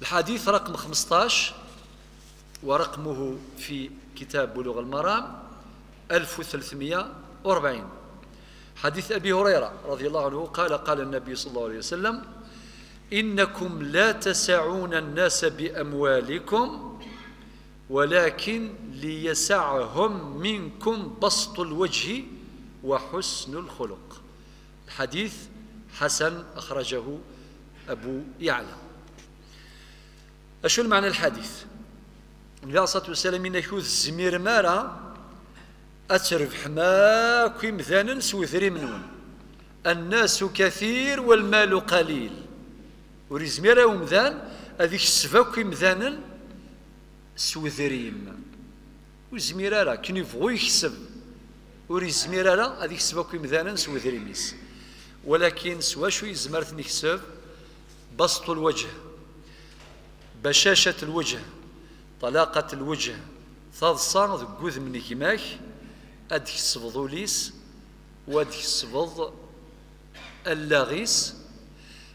الحديث رقم 15 ورقمه في كتاب بلوغ المرام 1340 حديث أبي هريرة رضي الله عنه قال قال النبي صلى الله عليه وسلم إنكم لا تسعون الناس بأموالكم ولكن ليسعهم منكم بسط الوجه وحسن الخلق. الحديث حسن أخرجه أبو يعلى. أشو المعنى الحديث؟ النبي عليه الصلاة والسلام إن يكون الزمير مارا أتربح ماكي مثلا سوثري منون الناس كثير والمال قليل. وريزميرا ومذان هذيك السفاكي مثلا سوذريم وزميرا راه كن يبغوا يكسب وريزميرا راه هذيك السفاكي مثلا سوذريميس ولكن سوا شو يزمرت نكسب بسط الوجه. بشاشة الوجه طلاقة الوجه تضصى ذكوذ من كماك أدك السبضوليس وأدك السبض اللاغيس.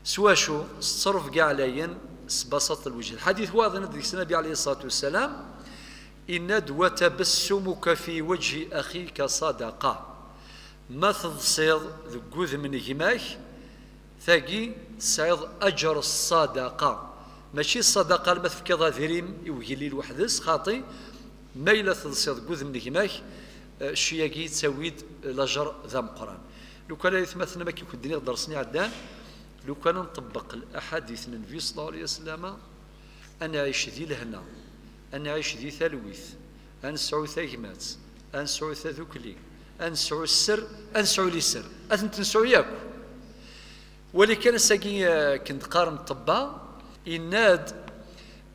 سوا شو صرف كاع لين بسط الوجه. الحديث واضح ندرك النبي عليه الصلاة والسلام إن وتبسمك في وجه أخيك صدقة ما تضصيض ذكوذ من كماك ثاقي تسعيض أجر الصدقة ماشي الصدقة ما تفكيض ذريم يوهي الوحدس خاطي ما إلا تضصيض كوذ من كماك الشياكي تسويد لاجر ذا مقران. لو كان يتمثل ما كيكون الدنيا درسني عدان لو كان نطبق الأحاديث النبي صلى الله عليه وسلم أنا عيش ذي لهنا أنا عيش ذي ثلويث انسعو ثاكمات انسعو ثذكلي انسعو السر انسعو لي السر. انت تنسعو ياك ولكن ساقي كنت قارن الطبا يناد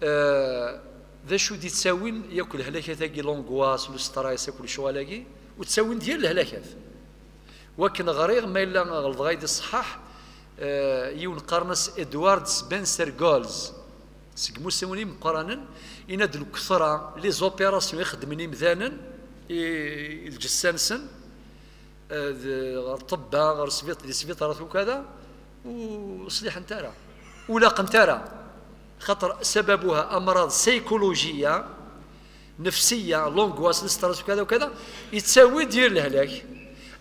آه ذا شو دي تساوين؟ يأكل هلاكة ثاقي لونغواس والسترايس يأكل شوالاكي وتساوين ديال الهلاكات. وكن غريغ ما إلا غلط. غايد الصحاح آه يون قرنس إدوارد سبنسر جولز سقمو سموني مقرانا إن دل كثرة لي زوبيراسيون يخدمني مذانا الجسانسن. الطباء غير سبيط لي سبيطارات وكذا. وصليح نتارا ولا قنتارا خطر سببها أمراض سيكولوجية نفسية لونغواس ستريس وكذا وكذا يتساوي دير الهلاك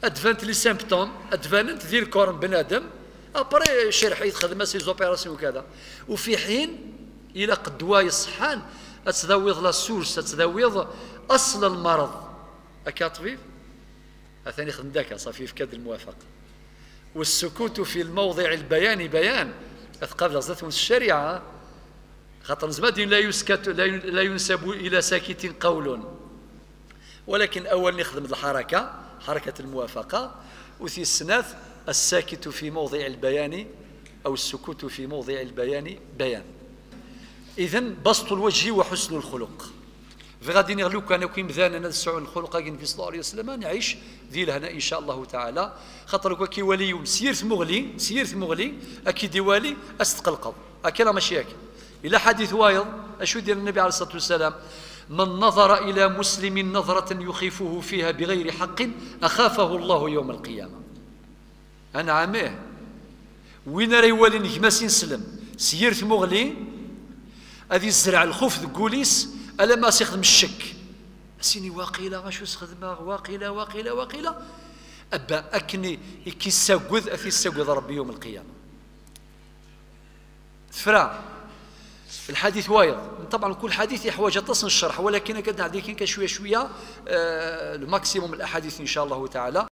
ادفانت لي سيمبتوم ادفانت دير كورن بنادم أبري شرح يتخدم سي زوبيراسيون وكذا. وفي حين إلى قدوا يصحان أتذوض لا سورس أتذوض أصل المرض. هكا أثاني خدم ذاك صافي في كاد الموافق والسكوت في الموضع البياني بيان. اثقاف ذات الشريعة خاطر زباد لا يسكت لا ينسب إلى ساكت قول. ولكن أول نخدم الحركة حركة الموافقة وفي السناث الساكت في موضع البيان أو السكوت في موضع البيان بيان. اذا بسط الوجه وحسن الخلق. فغادي نغلو كان كي مثلا نسعو الخلق في صلى الله عليه وسلم نعيش ذي لهنا إن شاء الله تعالى. خاطر كي ولي سيرت مغلي سيرت مغلي أكيد والي استقلقض اكلا ماشي هكا. إلى حديث وايض أشو ديال النبي عليه الصلاة والسلام من نظر إلى مسلم نظرة يخيفه فيها بغير حق أخافه الله يوم القيامة. أنا عاميه وين راه يوالي نجماس نسلم سيرت مغلي. هذه الزرع الخوف ذكوليس ألا ما سيخدم الشك؟ سيني واقيلا غاشو سخدمة؟ واقيلا واقيلا واقيلا. أبا أكني كي ساقوذ أثي ساقوذ ربي يوم القيامة. فرا الحديث وايض طبعا كل حديث يحوج تصن الشرح ولكن كد هذيك شوية شوية آه الماكسيموم الأحاديث إن شاء الله تعالى.